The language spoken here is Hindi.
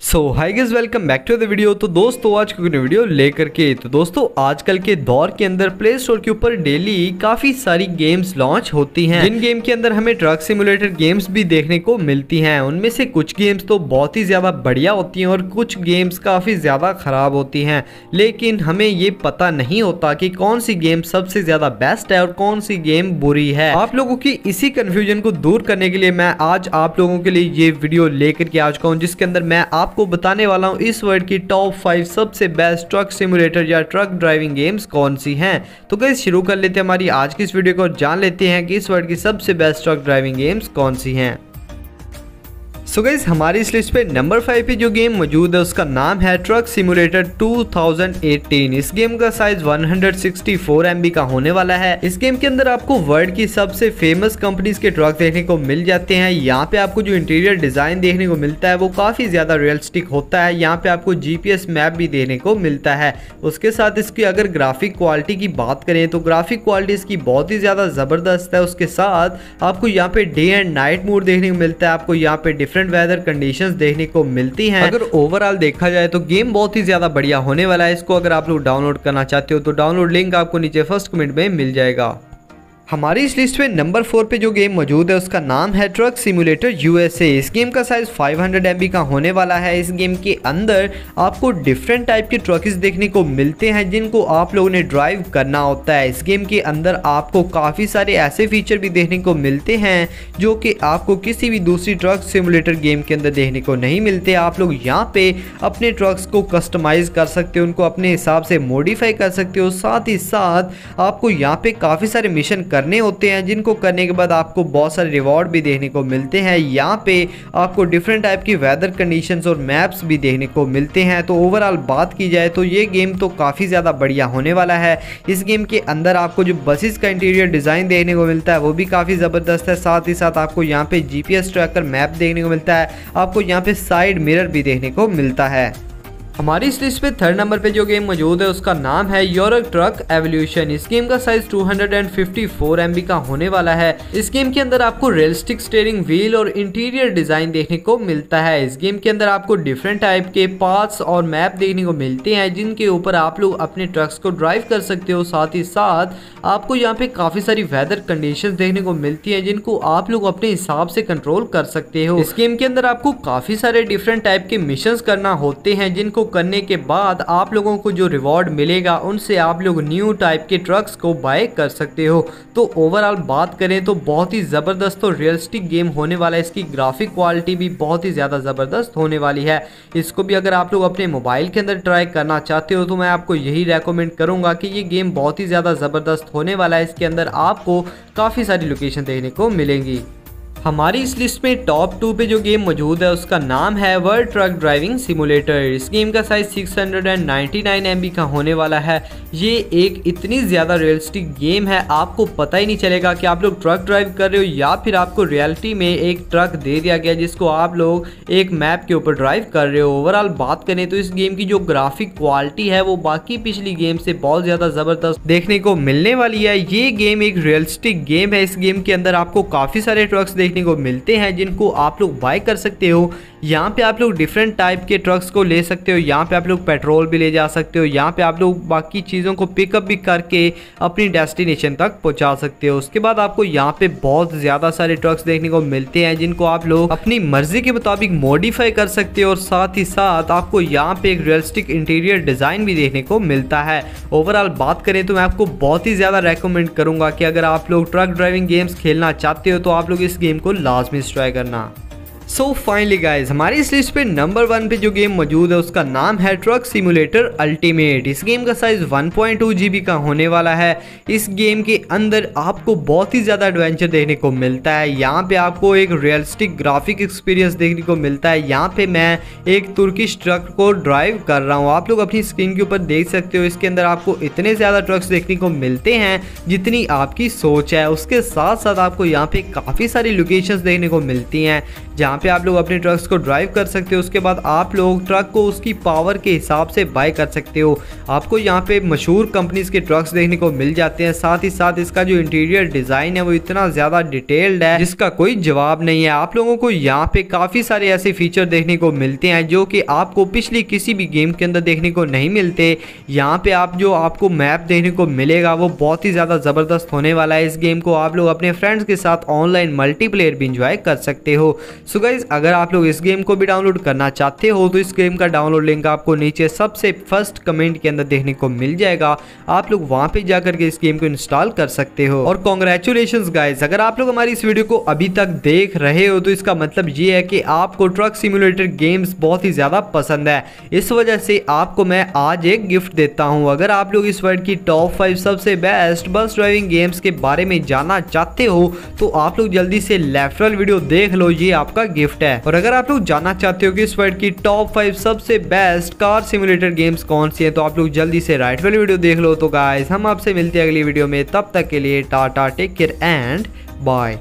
So hi guys welcome back to the video तो दोस्तों, आज की वीडियो लेकर के तो दोस्तों, आजकल के दौर के अंदर प्ले स्टोर के ऊपर डेली काफ़ी सारी गेम्स लॉन्च होती हैं। जिन गेम के अंदर हमें ट्रक सिमुलेटर गेम्स भी देखने को मिलती हैं, उनमें से कुछ गेम्स तो बहुत ही ज़्यादा बढ़िया होती हैं और कुछ गेम्स काफ़ी ज़्यादा खराब होती हैं। लेकिन हमें ये पता नहीं होता कि कौन सी गेम सबसे ज़्यादा बेस्ट है और कौन सी गेम बुरी है। आप लोगों की इसी कंफ्यूजन को दूर करने के लिए मैं आज आप लोगों के लिए ये वीडियो लेकर के आ चुका हूँ, जिसके अंदर मैं आपको बताने वाला हूँ इस वर्ल्ड की टॉप फाइव सबसे बेस्ट ट्रक सिमुलेटर या ट्रक ड्राइविंग गेम्स कौन सी हैं। तो गई शुरू कर लेते हैं हमारी आज की इस वीडियो को जान लेते हैं कि इस वर्ल्ड की सबसे बेस्ट ट्रक ड्राइविंग गेम्स कौन सी हैं। सो so गाइज़ हमारी इस लिस्ट पे नंबर फाइव पे जो गेम मौजूद है, उसका नाम है ट्रक सिमुलेटर 2018 इस गेम का साइज़ 164 एमबी का होने वाला है। इस गेम के अंदर आपको वर्ल्ड की सबसे फ़ेमस कंपनीज़ के ट्रक देखने को मिल जाते हैं। यहाँ पे आपको जो इंटीरियर डिज़ाइन देखने को मिलता है, वो काफ़ी ज़्यादा रियलिस्टिक होता है। यहाँ पे आपको जीपीएस मैप भी देखने को मिलता है। उसके साथ इसकी अगर ग्राफिक क्वालिटी की बात करें तो ग्राफिक क्वालिटी इसकी बहुत ही ज़्यादा ज़बरदस्त है। उसके साथ आपको यहाँ पे डे एंड नाइट मूड देखने को मिलता है। आपको यहाँ पे डिफरेंट डिफरेंट वेदर कंडीशन देखने को मिलती है। अगर ओवरऑल देखा जाए तो गेम बहुत ही ज़्यादा बढ़िया होने वाला है। इसको अगर आप लोग डाउनलोड करना चाहते हो तो डाउनलोड लिंक आपको नीचे फ़र्स्ट कमेंट में मिल जाएगा। हमारी इस लिस्ट में नंबर फोर पे जो गेम मौजूद है, उसका नाम है ट्रक सिमुलेटर यूएसए इस गेम का साइज़ 500 हंड्रेड का होने वाला है। इस गेम के अंदर आपको डिफरेंट टाइप के ट्रक्स देखने को मिलते हैं, जिनको आप लोगों ने ड्राइव करना होता है। इस गेम के अंदर आपको काफ़ी सारे ऐसे फीचर भी देखने को मिलते हैं, जो कि आपको किसी भी दूसरी ट्रक सिमुलेटर गेम के अंदर देखने को नहीं मिलते। आप लोग यहाँ पे अपने ट्रक्स को कस्टमाइज कर सकते हो, उनको अपने हिसाब से मॉडिफाई कर सकते हो। साथ ही साथ आपको यहाँ पे काफ़ी सारे मिशन कर करने होते हैं, जिनको करने के बाद आपको बहुत सारे रिवॉर्ड भी देखने को मिलते हैं। यहाँ पे आपको डिफरेंट टाइप की वेदर कंडीशंस और मैप्स भी देखने को मिलते हैं। तो ओवरऑल बात की जाए तो ये गेम तो काफ़ी ज़्यादा बढ़िया होने वाला है। इस गेम के अंदर आपको जो बसेस का इंटीरियर डिज़ाइन देखने को मिलता है, वो भी काफ़ी ज़बरदस्त है। साथ ही साथ आपको यहाँ पे जीपीएस ट्रैकर मैप देखने को मिलता है। आपको यहाँ पे साइड मिरर भी देखने को मिलता है। हमारी इस लिस्ट पे थर्ड नंबर पे जो गेम मौजूद है, उसका नाम है यूरोक ट्रक एवोल्यूशन इस गेम का साइज़ 254 एमबी का होने वाला है। इस गेम के अंदर आपको रियलिस्टिक स्टेयरिंग व्हील और इंटीरियर डिज़ाइन देखने को मिलता है। इस गेम के अंदर आपको डिफरेंट टाइप के पार्ट्स और मैप देखने को मिलते हैं, जिनके ऊपर आप लोग अपने ट्रक्स को ड्राइव कर सकते हो। साथ ही साथ, आपको यहाँ पे काफ़ी सारी वेदर कंडीशन देखने को मिलती है, जिनको आप लोग अपने हिसाब से कंट्रोल कर सकते हो। इस गेम के अंदर आपको काफ़ी सारे डिफरेंट टाइप के मिशन करना होते हैं, जिनको को करने के बाद आप लोगों को जो रिवॉर्ड मिलेगा, उनसे आप लोग न्यू टाइप के ट्रक्स को बाय कर सकते हो। तो ओवरऑल बात करें तो बहुत ही ज़बरदस्त और रियलिस्टिक गेम होने वाला है। इसकी ग्राफिक क्वालिटी भी बहुत ही ज़्यादा ज़बरदस्त होने वाली है। इसको भी अगर आप लोग अपने मोबाइल के अंदर ट्राई करना चाहते हो तो मैं आपको यही रेकमेंड करूँगा कि ये गेम बहुत ही ज़्यादा ज़बरदस्त होने वाला है। इसके अंदर आपको काफ़ी सारी लोकेशन देखने को मिलेंगी। हमारी इस लिस्ट में टॉप टू पे जो गेम मौजूद है, उसका नाम है वर्ल्ड ट्रक ड्राइविंग सिमुलेटर इस गेम का साइज़ 699 एमबी का होने वाला है। ये एक इतनी ज़्यादा रियलिस्टिक गेम है, आपको पता ही नहीं चलेगा कि आप लोग ट्रक ड्राइव कर रहे हो या फिर आपको रियलिटी में एक ट्रक दे दिया गया जिसको आप लोग एक मैप के ऊपर ड्राइव कर रहे हो। ओवरऑल बात करें तो इस गेम की जो ग्राफिक क्वालिटी है, वो बाकी पिछली गेम से बहुत ज़्यादा ज़बरदस्त देखने को मिलने वाली है। ये गेम एक रियलिस्टिक गेम है। इस गेम के अंदर आपको काफ़ी सारे ट्रक्स देख देखने को मिलते हैं, जिनको आप लोग बाय कर सकते हो। यहाँ पे आप लोग डिफरेंट टाइप के ट्रक्स को ले सकते हो, यहाँ पे आप लोग पेट्रोल भी ले जा सकते हो, यहाँ पे आप लोग बाकी चीज़ों को पिकअप भी करके अपनी डेस्टिनेशन तक पहुँचा सकते हो। उसके बाद आपको यहाँ पे बहुत ज़्यादा सारे ट्रक्स देखने को मिलते हैं, जिनको आप लोग अपनी मर्ज़ी के मुताबिक मॉडिफाई कर सकते हो, और साथ ही साथ आपको यहाँ पे एक रियलिस्टिक इंटीरियर डिज़ाइन भी देखने को मिलता है। ओवरऑल बात करें तो मैं आपको बहुत ही ज़्यादा रेकमेंड करूँगा कि अगर आप लोग ट्रक ड्राइविंग गेम्स खेलना चाहते हो तो आप लोग इस गेम को लाजमी ट्राई करना। सो फाइनली गाइज़ हमारी इस लिस्ट पे नंबर वन पे जो गेम मौजूद है, उसका नाम है ट्रक सिमुलेटर अल्टीमेट इस गेम का साइज़ 1.2 पॉइंट का होने वाला है। इस गेम के अंदर आपको बहुत ही ज़्यादा एडवेंचर देखने को मिलता है। यहाँ पे आपको एक रियलिस्टिक ग्राफिक एक्सपीरियंस देखने को मिलता है। यहाँ पे मैं एक तुर्किश ट्रक को ड्राइव कर रहा हूँ। आप लोग अपनी स्क्रीन के ऊपर देख सकते हो, इसके अंदर आपको इतने ज़्यादा ट्रक्स देखने को मिलते हैं जितनी आपकी सोच है। उसके साथ साथ आपको यहाँ पे काफ़ी सारी लोकेशन देखने को मिलती हैं, जहाँ पे आप लोग अपने ट्रक्स को ड्राइव कर सकते हो, उसके बाद आप लोग ट्रक को उसकी पावर के हिसाब से बाय कर सकते हो। आपको यहाँ पे मशहूर कंपनीज़ के ट्रक्स देखने को मिल जाते हैं, साथ ही साथ इसका जो इंटीरियर डिज़ाइन है वो इतना ज़्यादा डिटेल्ड है, जिसका कोई जवाब नहीं है। आप लोगों को यहाँ पे काफ़ी सारे ऐसे फीचर देखने को मिलते हैं जो कि आपको पिछली किसी भी गेम के अंदर देखने को नहीं मिलते। यहाँ पे आप जो आपको मैप देखने को मिलेगा, वो बहुत ही ज़्यादा ज़बरदस्त होने वाला है इस गेम को। आप लोग अपने फ्रेंड्स के साथ ऑनलाइन मल्टीप्लेयर भी इंजॉय कर सकते हो। सो गाइज़ अगर आप लोग इस गेम को भी डाउनलोड करना चाहते हो तो इस गेम का डाउनलोड लिंक आपको नीचे सबसे फ़र्स्ट कमेंट के अंदर देखने को मिल जाएगा। आप लोग वहाँ पे जाकर के इस गेम को इंस्टॉल कर सकते हो। और कॉन्ग्रेचुलेशन गाइज़ अगर आप लोग हमारी इस वीडियो को अभी तक देख रहे हो तो इसका मतलब ये है कि आपको ट्रक सिमुलेटर गेम्स बहुत ही ज़्यादा पसंद है। इस वजह से आपको मैं आज एक गिफ्ट देता हूँ। अगर आप लोग इस वर्ल्ड की टॉप फाइव सबसे बेस्ट बस ड्राइविंग गेम्स के बारे में जानना चाहते हो तो आप लोग जल्दी से लेफ्टल वीडियो देख लो। ये आपका गिफ्ट है। और अगर आप लोग जानना चाहते हो कि इस वर्ल्ड की टॉप फाइव सबसे बेस्ट कार सिमुलेटर गेम्स कौन सी है तो आप लोग जल्दी से राइट वाली वीडियो देख लो। तो गाइज़ हम आपसे मिलते हैं अगली वीडियो में। तब तक के लिए tata take care and bye